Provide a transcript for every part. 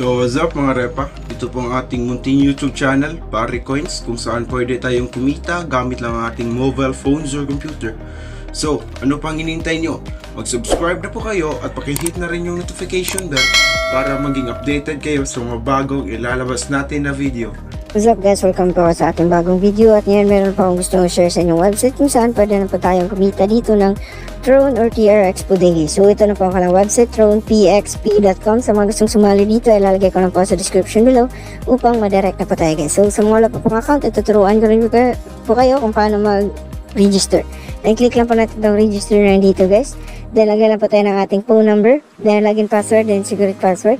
So what's up mga repa? Ito po ang ating munting YouTube channel, Pari Coins, kung saan pwede tayong kumita gamit lang ang ating mobile phones or computer. So, ano pang hinihintay nyo? Mag-subscribe na po kayo at pakihit na rin yung notification bell para maging updated kayo sa mga bagong ilalabas natin na video. What's up guys? Welcome po sa ating bagong video at ngayon meron po akong gusto share sa inyong website kung saan pwede na po tayong kumita dito ng Throne or TRX po daily. So ito na po ang kalang website thronepxp.com Sa mga gustong sumali dito ilalagay ko lang po sa description below upang madirect na po tayo guys. So sa mga wala po pong account ituturuan ko rin po kayo, kung paano mag-register. Then click lang po natin itong register na dito guys. Then lagyan lang po tayo ng ating phone number, then login password, then secret password.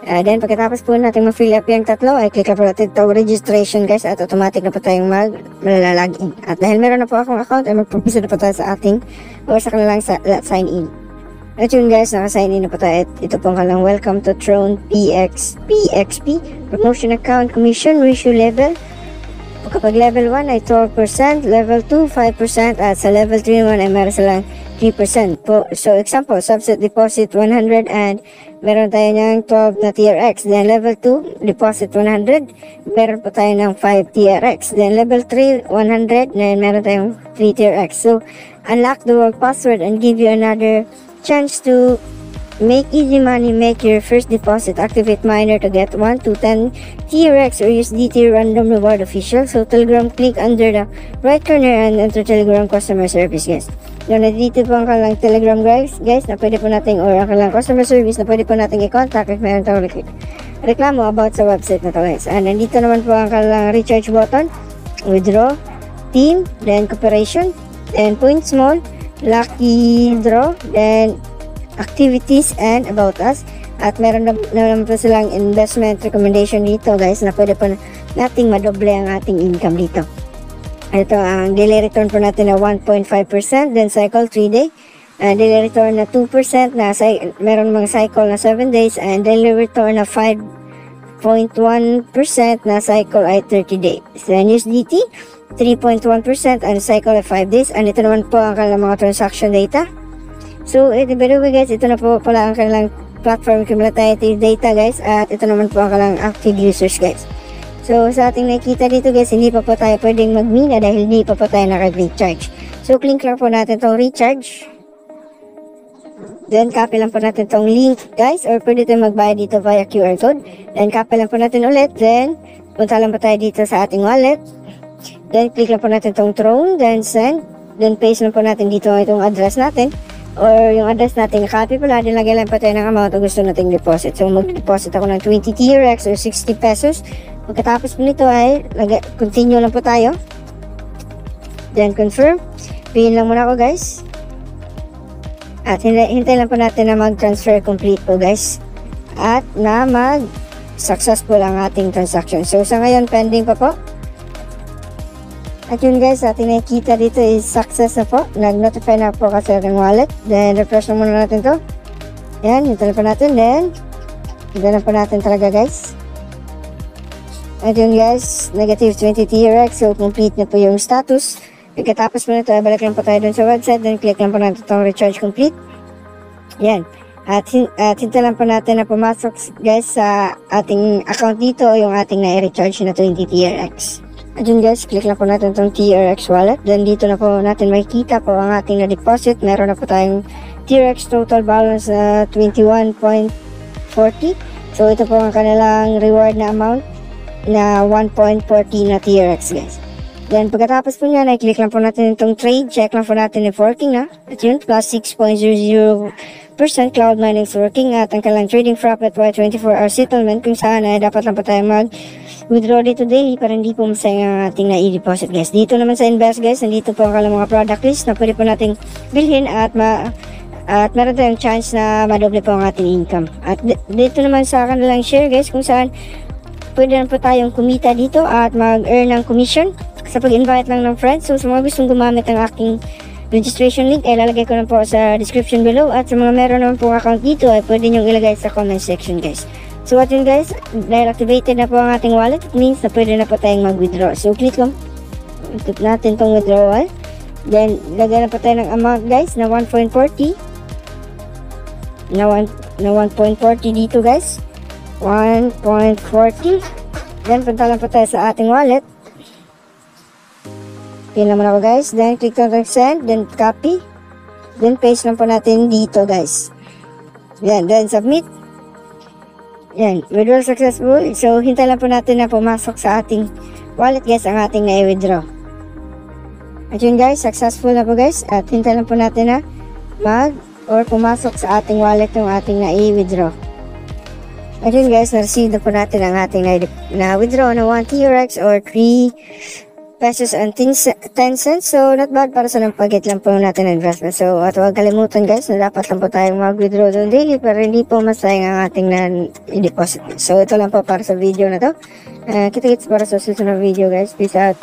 Uh, then pagkatapos po natin ma-fill up yung tatlo, ay click po natin itong registration guys at automatic na po tayong mag malalagin. At dahil meron na po akong account, ay mag-proceed na po tayo sa ating or sa kanilang sa, sign in. At yun guys, naka-sign in na po tayo. Ito pong kalang welcome to Throne PX PXP promotion account commission ratio level. Kapag level 1 ay 12%, level 2 5% at sa level 3 naman ay meron silang 3%. Po, so example, subset deposit 100 and meron tayo ng 12 na TRX. Then level 2, deposit 100, meron po tayo ng 5 TRX. Then level 3, 100, then meron tayong 3 TRX. So unlock the world password and give you another chance to Make easy money, make your first deposit, activate miner to get 1 to 10 TRX or USDT random reward official. So Telegram, click under the right corner and enter Telegram customer service guys. Yung nandito po ang kalang Telegram guys, guys na pwede po nating or ang kalang customer service na pwede po nating i-contact if meron tayong rek- reklamo about sa website na to guys. And nandito naman po ang kalang recharge button, withdraw, team, then cooperation, then point small, lucky draw, then activities and about us. At meron na, na naman po silang investment recommendation dito guys na pwede po nating madoble ang ating income dito. Ito ang daily return po natin na 1.5%, then cycle 3 day. Uh, daily return na 2%, na meron mga cycle na 7 days, and daily return na 5.1% na cycle ay 30 days. Then USDT, 3.1% and cycle ay 5 days. And ito naman po ang kanilang mga transaction data. So, ito, by the way guys, ito na po pala ang kanilang platform cumulative data guys at ito naman po ang kanilang active users guys. So, sa ating nakikita dito guys, hindi pa po tayo pwedeng magmina dahil hindi pa po tayo naka-recharge. So, click lang po natin itong recharge. Then, copy lang po natin itong link guys or pwede tayo magbayad dito via QR code. Then, copy lang po natin ulit. Then, punta lang po tayo dito sa ating wallet. Then, click lang po natin itong throne. Then, send. Then, paste lang po natin dito itong address natin or yung address natin, copy pala, din lagyan lang pa tayo ng amount na gusto nating deposit. So, mag-deposit ako ng 20 TRX or 60 pesos. Pagkatapos po nito ay, lagay, continue lang po tayo. Then, confirm. Pin lang muna ako, guys. At hintay lang po natin na mag-transfer complete po, guys. At na mag-successful ang ating transaction. So, sa ngayon, pending pa po. At yun guys, ating nakikita dito is success na po. Nag-notify na po kasi ating wallet. Then, refresh na muna natin to. Yan, yung telephone natin. Then, ganun po natin talaga guys. At yun guys, negative 20 TRX. So, complete na po yung status. Pagkatapos po nito, balik lang po tayo dun sa website. Then, click lang po natin itong recharge complete. Yan. At, at hintay lang po natin na pumasok guys sa ating account dito yung ating na-recharge na 20 TRX. At yun guys, click lang po natin itong TRX wallet. Then dito na po natin makikita po ang ating na-deposit. Meron na po tayong TRX total balance na 21.40. So ito po ang kanilang reward na amount na 1.40 na TRX guys. Then pagkatapos po niyan, ay click lang po natin itong trade. Check lang po natin if working na. At yun, plus 6.00% cloud mining working. At ang kanilang trading profit by 24 hour settlement kung saan ay dapat lang po tayo mag withdraw dito daily para hindi po masayang ang ating na-deposit guys. Dito naman sa invest guys, nandito po ang mga product list na pwede po nating bilhin at ma at meron tayong chance na madoble po ang ating income. At dito naman sa kanilang share guys kung saan pwede na po tayong kumita dito at mag-earn ng commission sa pag-invite lang ng friends. So sa mga gustong gumamit ng aking registration link ay lalagay ko na po sa description below at sa mga meron naman po account dito ay pwede nyo ilagay sa comment section guys. So what yun guys, dahil activated na po ang ating wallet, it means na pwede na po tayong mag-withdraw. So click lang, click natin tong withdrawal. Then, lagyan na po tayo ng amount guys na 1.40. Na, 1, na 1.40 dito guys. 1.40. Then, punta lang po tayo sa ating wallet. Pin naman ako guys. Then, click on send. Then, copy. Then, paste lang po natin dito guys. Yan. Then, submit. Yan. Withdrawal successful. So, hintay lang po natin na pumasok sa ating wallet guys ang ating na-withdraw. At yun guys, successful na po guys. At hintay lang po natin na mag or pumasok sa ating wallet yung ating na-withdraw. At yun guys, na-receive na po natin ang ating na-withdraw na 1 TRX or 3 pesos and 10 cents. So, not bad para sa nampagit lang po natin ng investment. So, at huwag kalimutan guys na dapat lang po tayong mag-withdraw doon daily pero hindi po masayang ang ating na-deposit. So, ito lang po para sa video na to. Uh, kita-kits para sa susunod video guys. Peace out.